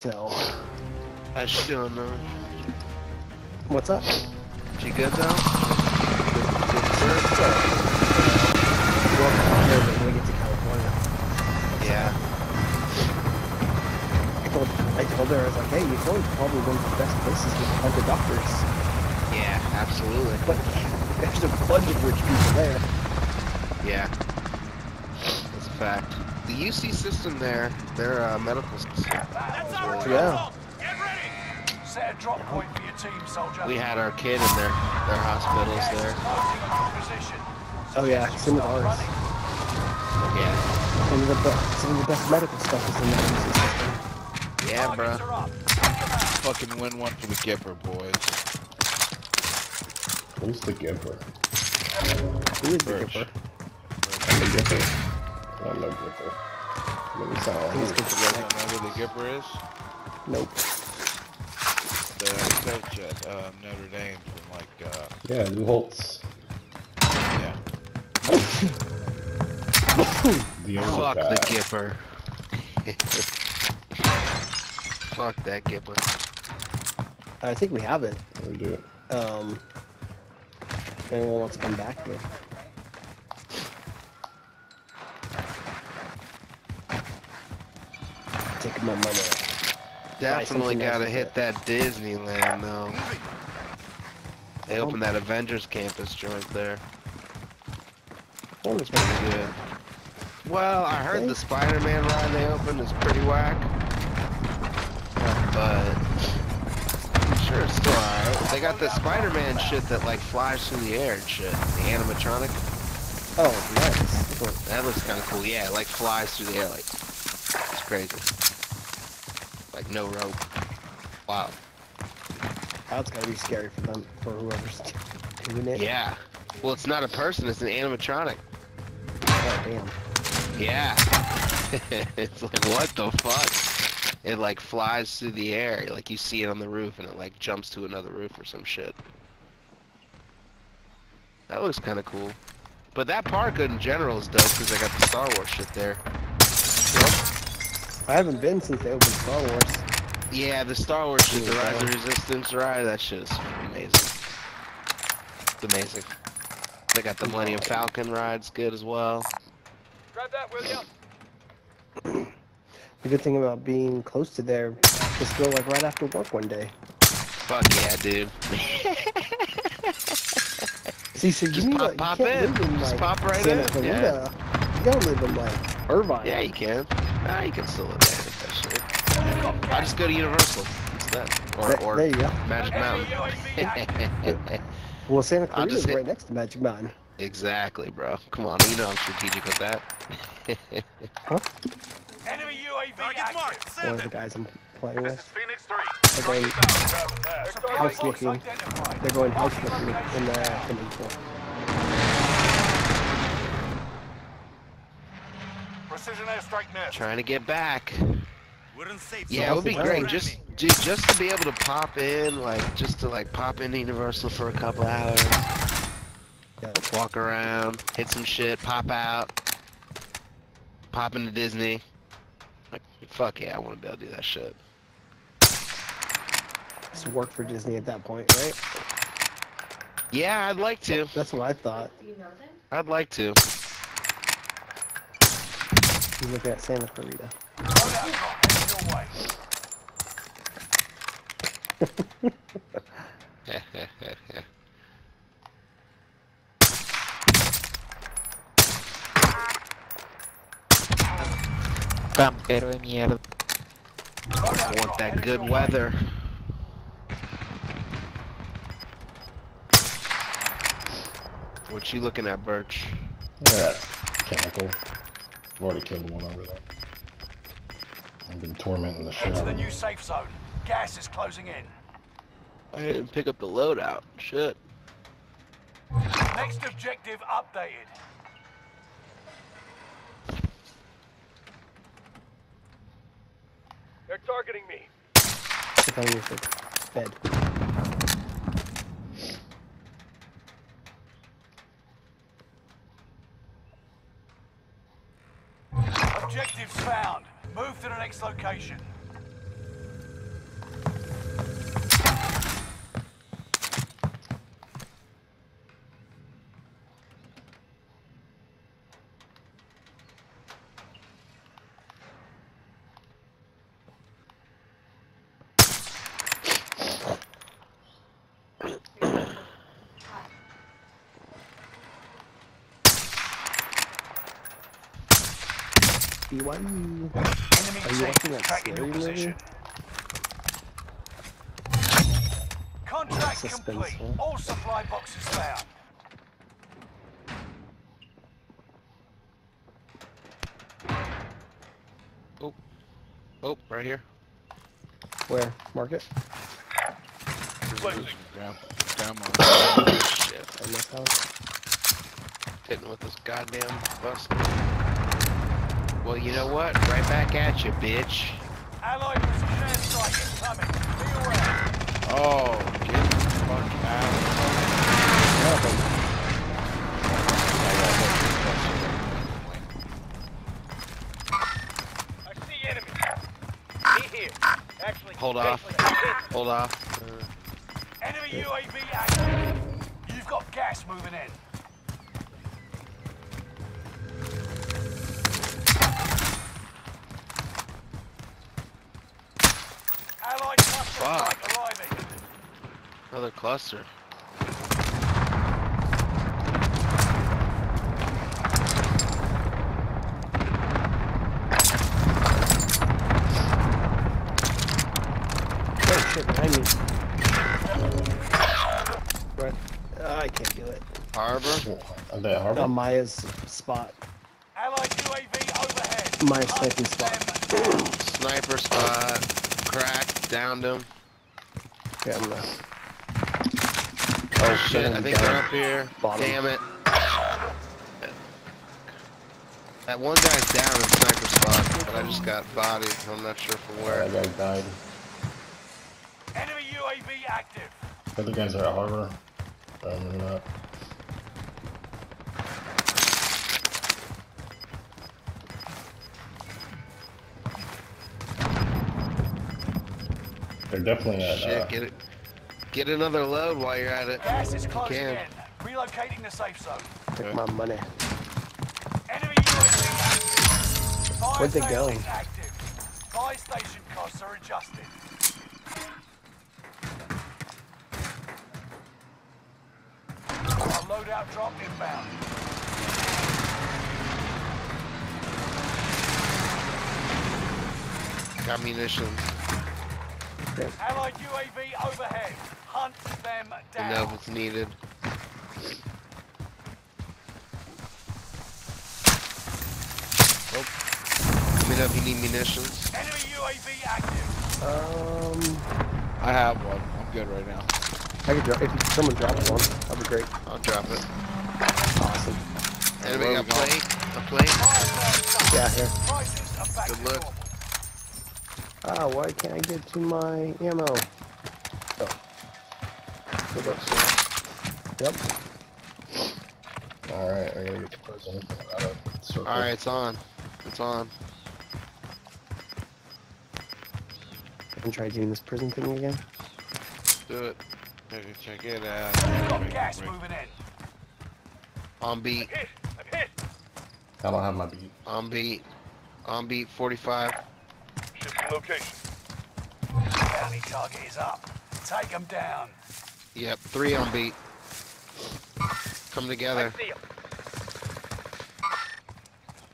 So, I still know. what's up? She good though? So, we'll come here when we get to California. Yeah. I told, I told her, I was like, hey, Utah's probably one of the best places to find the doctors. Yeah, absolutely. But there's a bunch of rich people there. Yeah. That's a fact. The UC system there, their uh, medical system. That's our really Yeah. Get ready. Set a drop point for your team, soldier. We had our kid in their their hospitals Gas there. closing on your position. Oh yeah, Suggest some you of start ours. Yeah. Some of the best, some of the best medical stuff is in that UC system. Yeah, Targets bro. are up. Take 'em out. Fucking win one for the Gipper, boys. Who's the giver? Who is the Gipper? The giver. I'm the giver. Let me sound Who's like the You Gipper? don't know who the Gipper is? Nope. The coach at uh, Notre Dame from like, uh, Yeah, Lou Holtz. yeah. The Fuck the. Gipper. Fuck that Gipper. I think we have it. We do. Um, if anyone wants to come back here. My money. Definitely gotta hit it. that Disneyland though. They oh. opened that Avengers campus joint there. Oh, there's Pretty good. Well, I heard the Spider-Man ride they opened is pretty whack, but I'm sure it's still alright. They got the Spider-Man shit that like flies through the air and shit. The animatronic. Oh, nice. That looks kind of cool. Yeah, it like flies through the air like it's crazy. No rope. Wow. That's gotta be scary for them, for whoever's doing it. Yeah. Well, it's not a person. It's an animatronic. Oh, damn. Yeah. it's like what the fuck? It like flies through the air, like you see it on the roof, and it like jumps to another roof or some shit. That looks kind of cool. But that park in general is dope because I got the Star Wars shit there. I haven't been since they opened Star Wars. Yeah, the Star Wars shit, the Rise of. Resistance ride, that shit is amazing. It's amazing. They got the Millennium Falcon rides good as well. Grab that, will ya? The good thing about being close to there, just go like right after work one day. Fuck yeah, dude. See, so you Just need pop- like, pop can't in. live in Just like pop right Santa in, Clarita. You gotta live in like Irvine. Yeah, you can. Ah, you can still live there with that shit. I just go to Universal instead, or There- or there you go. Magic Enemy UAV active. Mountain. Well, Santa I'll Clarita's just hit- right next to Magic Mountain. exactly, bro. Come on, you know I'm strategic with that. Enemy UAV Target marked. One of the guys I'm playing This is with. Phoenix 3. They're going, House looking. they're going house looking in the peninsula. Precision airstrike net. Trying to get back. We're in safe Yeah, it would be great. Just, dude, just to be able to pop in, like, just to like pop into Universal for a couple hours, Yeah. walk around, hit some shit, pop out, pop into Disney. Like, fuck yeah, I want to be able to do that shit. Just work for Disney at that point, right? Yeah, I'd like to. That's what I thought. I'd like to. You look at Santa Clarita. Loadout drop headed your way. Campero de mierda. Loadout I want that good weather. What you looking at, Burch? Uh, yeah, chemical. I've already killed one over there. I've been tormenting the shit Head to the new safe zone. Gas is closing in. I didn't pick up the loadout. Shit. Next objective updated. They're targeting me. If I use it. Bed. Objectives found. Move to the next location. You? Why you? Enemy Are you watching that tracking your position. Contract complete. All supply boxes found. Oh, oh right here. Where? Market? Down, down my Shit. In this? Hitting with this goddamn bus. Well, you know what? Right back at you, bitch. Allied precision airstrike incoming. Be aware. Oh, get the fuck out. I see enemy. He here. Actually, Hold off. Hold off. Enemy UAV active. You've got gas moving in. Another cluster. Oh shit, behind me. Right. Uh, I can't do it. Harbor. Are they harbor? On Maya's spot. Allied UAV overhead. My Hunt sniping spot. them. Sniper spot. Cracked. Downed him. Okay, I'm gonna. Oh shit, I think down. they're up here. Bottom. Damn it. That one guy's down in sniper spot, but I just got bodied. I'm not sure from where. That guy died. Enemy UAV active. The other guys are at harbor. Um, maybe not. They're definitely at. Shit, Uh, get it. Get another load while you're at it. Gas is closing can. in. Relocating the safe zone. Take my money. Enemy UAV active. Fire Where'd they go? is active. Fire station costs are adjusted. Our loadout drop inbound. Got munitions. Allied UAV overhead. Hunt them down. if it's needed. Oh. Let me know if you need munitions. Enemy UAV active. Um, I have one. I'm good right now. I could drop if someone drops one. That'd be great. I'll drop it. Awesome. Enemy Where got plate. A plate. Fire sale stopped. Yeah, here. Prices are back Good to look. normal. Ah, why can't I get to my ammo? Oh. Good luck. Yep. Alright, I gotta get the prison out. Alright, it's on. It's on. And try doing this prison thing again. Do it. Check it, check it out. Got gas break. moving in. On beat. Hit. I'm hit. I don't have my beat. On beat. On beat 45. Shifting location. Bounty target is up. Take them down. Yep, three on beat. Come together. see him.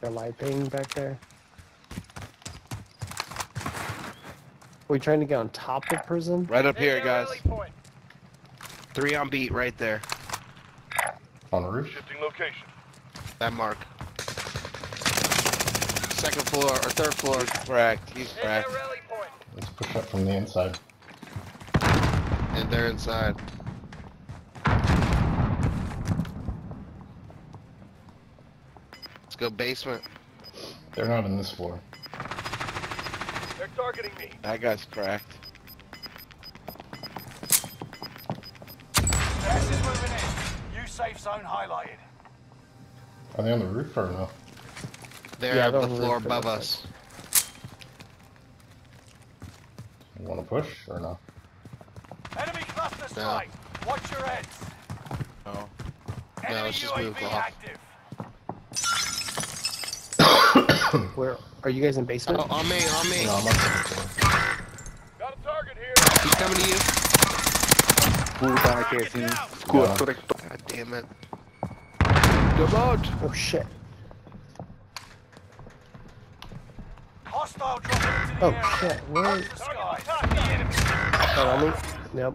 Got light ping back there. we trying to get on top of prison? Right up here, guys. Three on beat right there. On the roof? Shifting location. That mark. Second floor or third floor. He's cracked. He's cracked. Let's push up from the inside. And they're inside. Let's go basement. They're not in this floor. They're targeting me. That guy's cracked. Gas is moving in. New safe zone highlighted. Are they on the roof or no? They're Yeah, at the on the floor above they're us. You want to push or no? Enemy cluster strike. Watch your heads. No. Enemy let's just UAV move off. active. Where are you guys in basement? Oh, on me, on me. No, I'm on the. Got a target here. He's coming to you. Target down. Yeah. God damn it. Come on. Oh shit. Hostile dropping into the Oh area. shit, where? Sky. The enemy. Oh, me? Yep.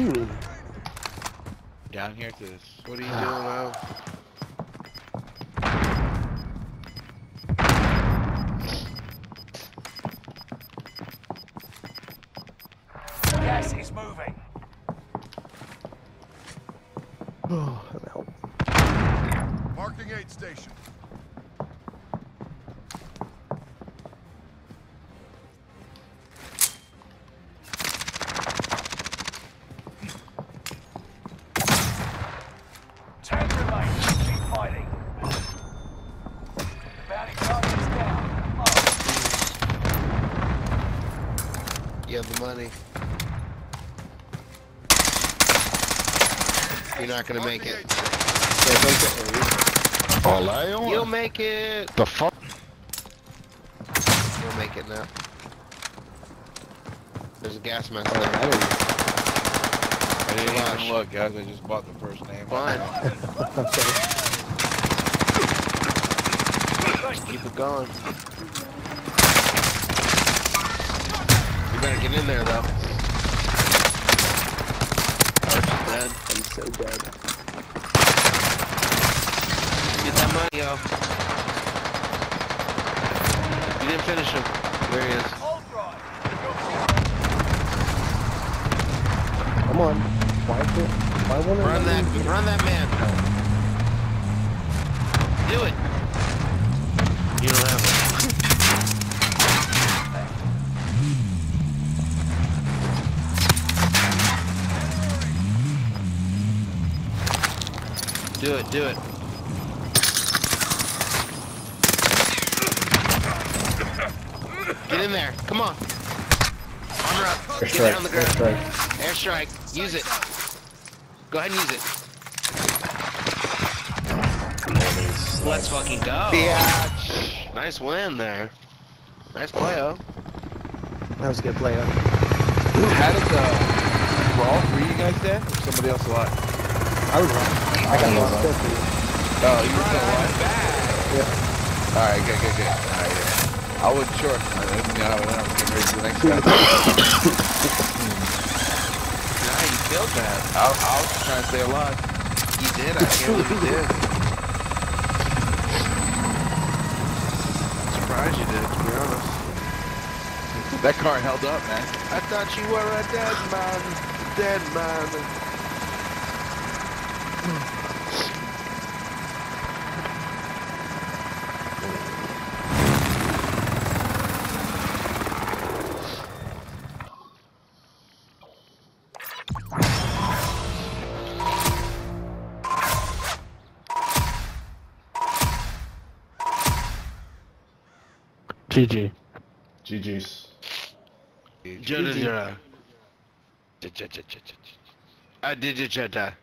Ooh. Down here to this. What are you doing now? Gas is moving. Oh, I'm out. Marking aid station. You're not gonna make it. All I on. You'll make it. the fuck? You'll make it now. There's a gas mask Oh, there. I didn't. I didn't Gosh. even look, guys. I just bought the first name. Fine. Okay. Keep it going. You better get in there though. Dead. I'm so dead. Get that money, yo. You didn't finish him. There he is. Come on. Why can't? Why won't it Run that, run that man. Do it. Do it, do it. Get in there. Come on. Armor up. Get Airstrike. down on the ground. Airstrike. Airstrike. Use it. Go ahead and use it. Let's fucking go. Yeah. Nice win there. Nice play, oh. That was a good play. Up. How did the brawl? Were you guys? Or somebody else alive? I was wrong. I got Yeah. lost. Oh, you were still alive? Alright, good, good, good. Alright, yeah. I wasn't sure. I didn't know. I was getting ready for the next guy. Nah, you killed that. I, I was trying to stay alive. You did. I can't believe you did. Surprised you did, to be honest. That car held up, man. I thought you were a dead man. Dead man. GG. GG's. Jada jada. I did it, Jada.